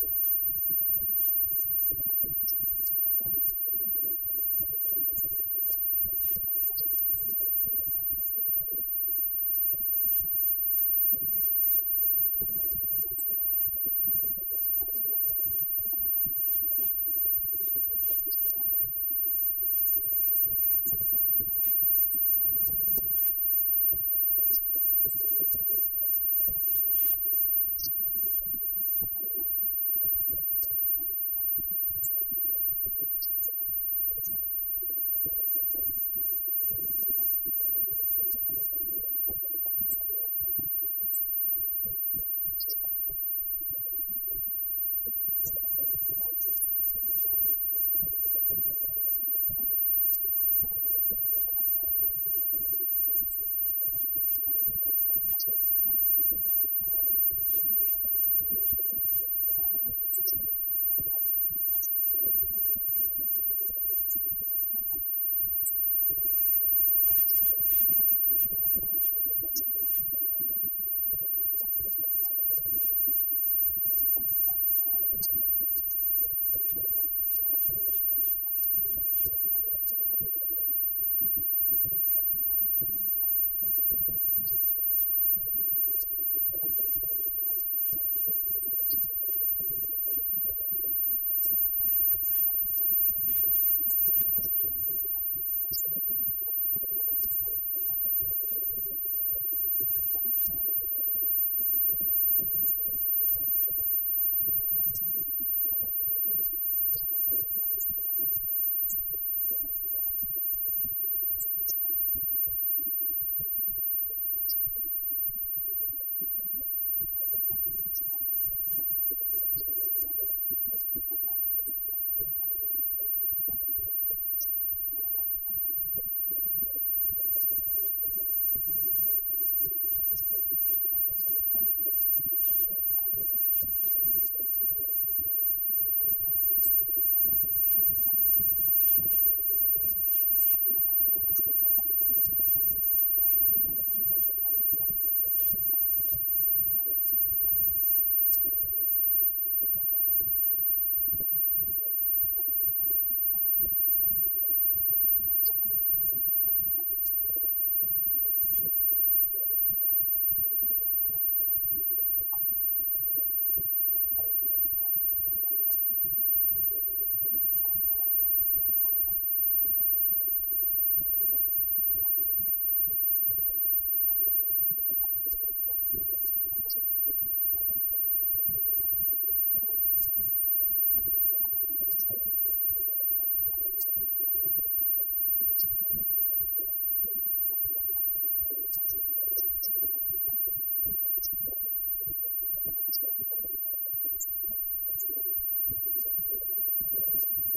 Jesus. Thank you. Thank you.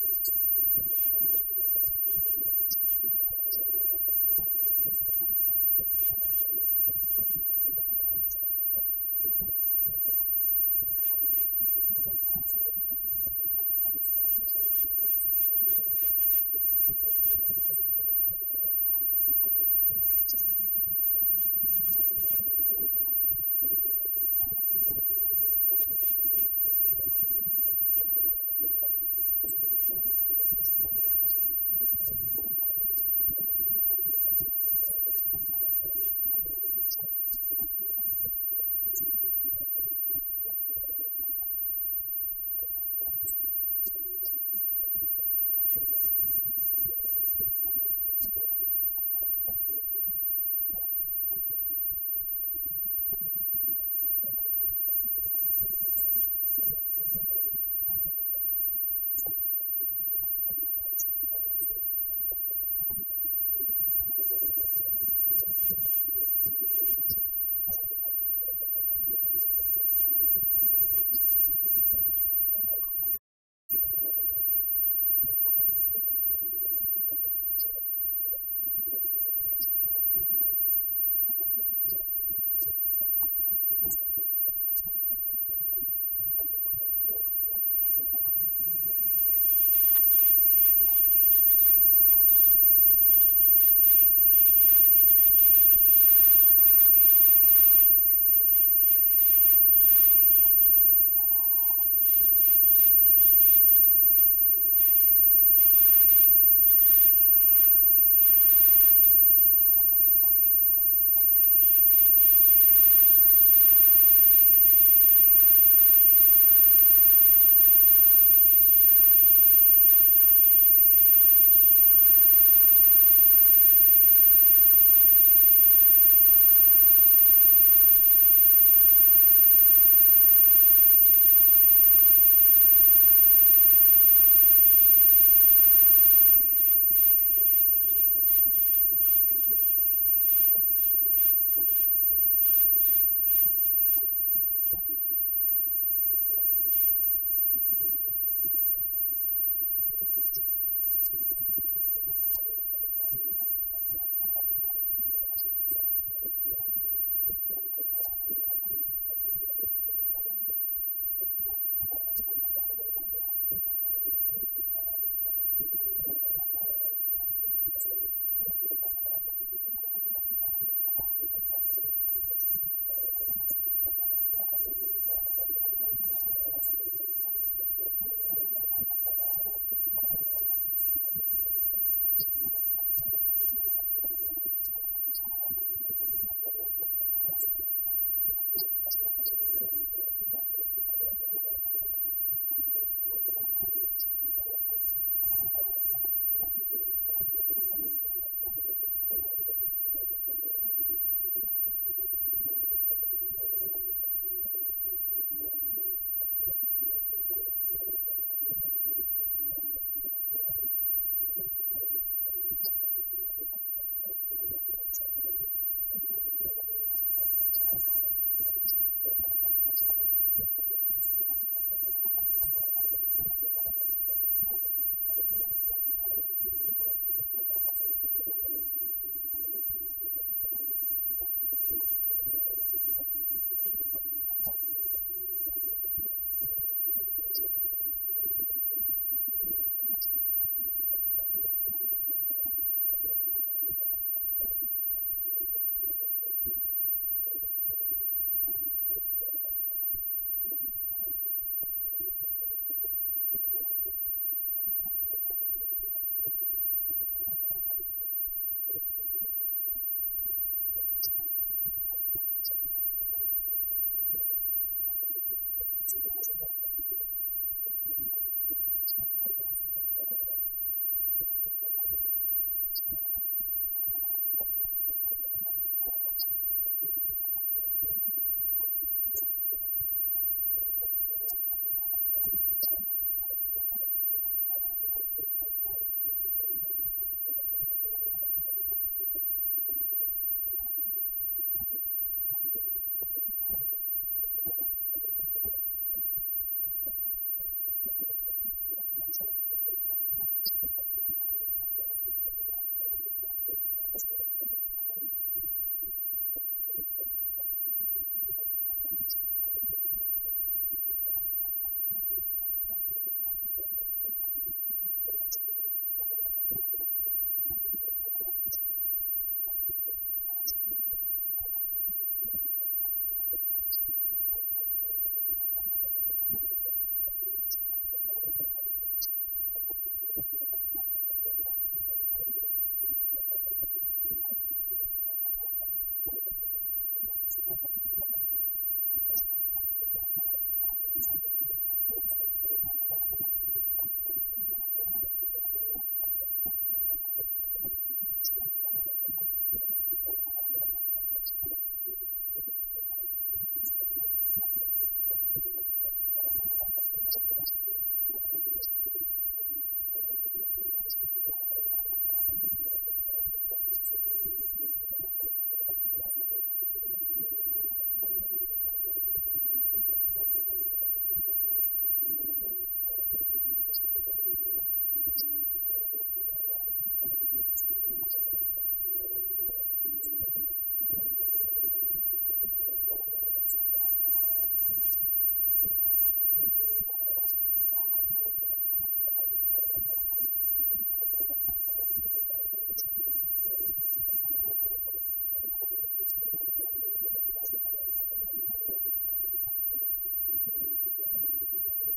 Thank you.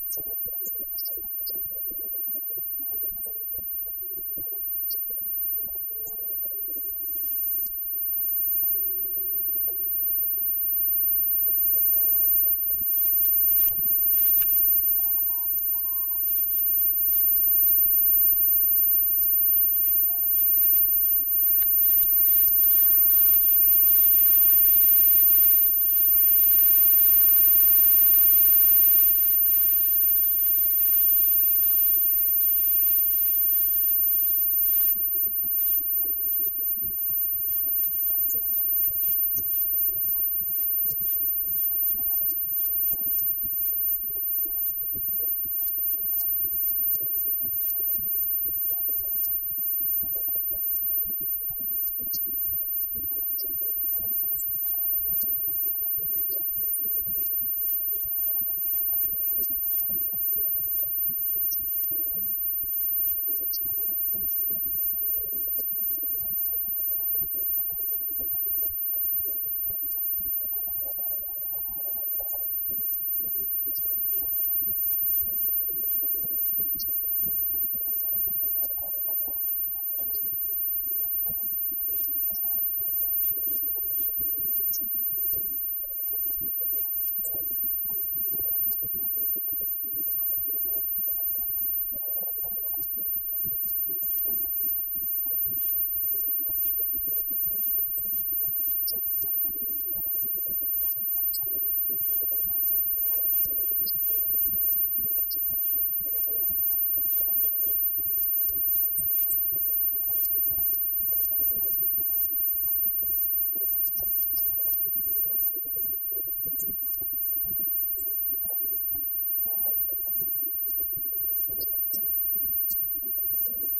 So,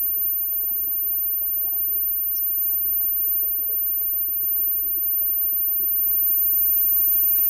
ハイパーでの挑戦です。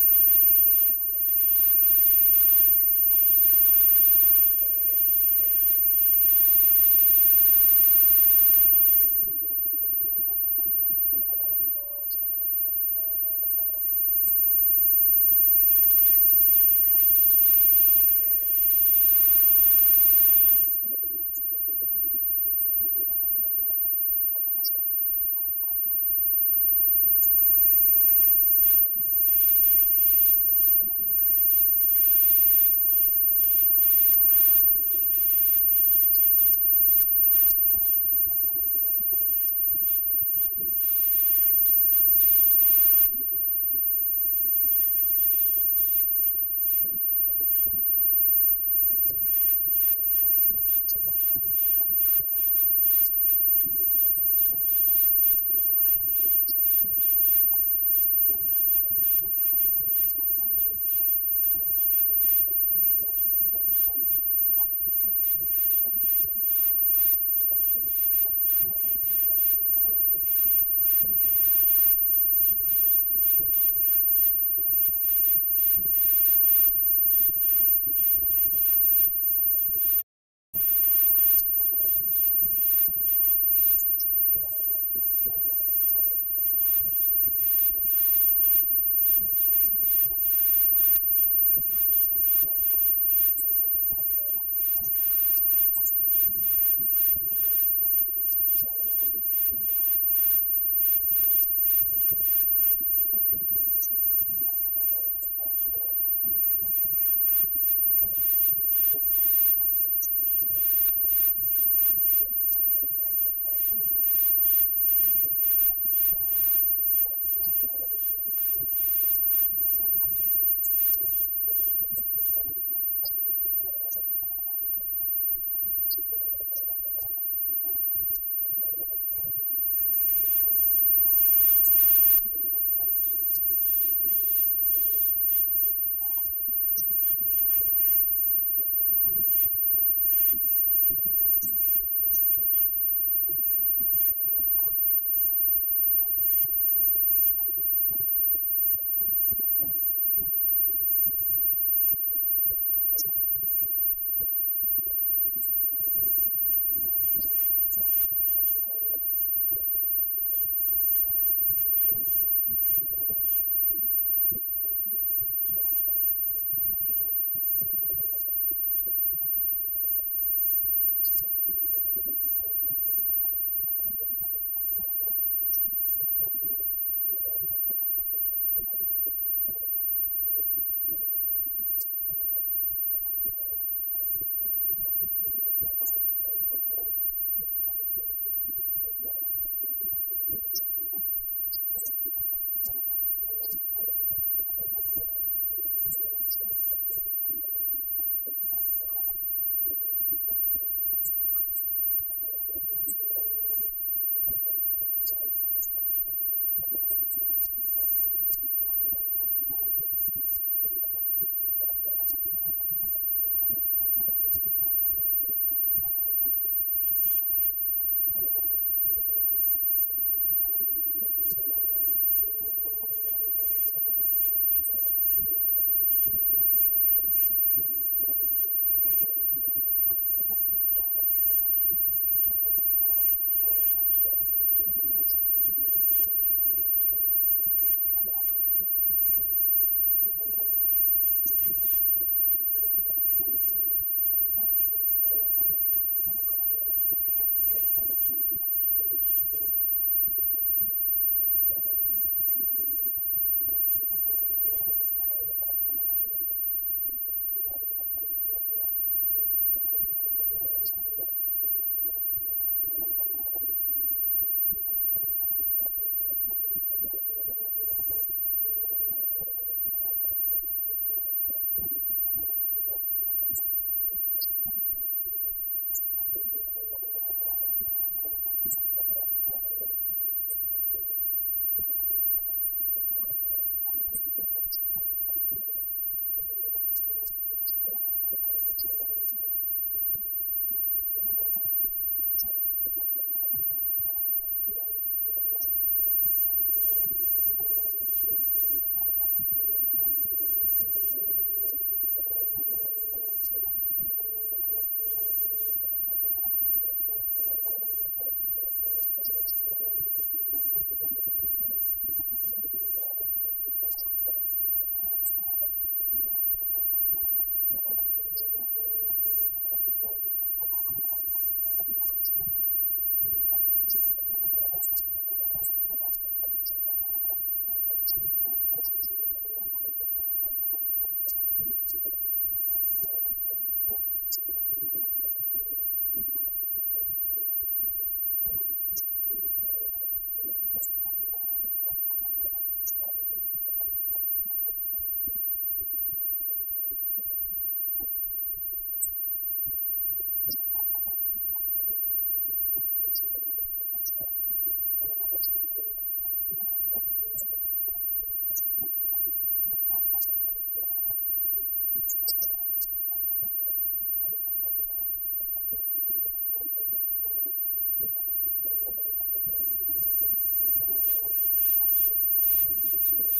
Jesus.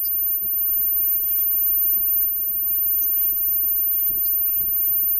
では、このあとはですね、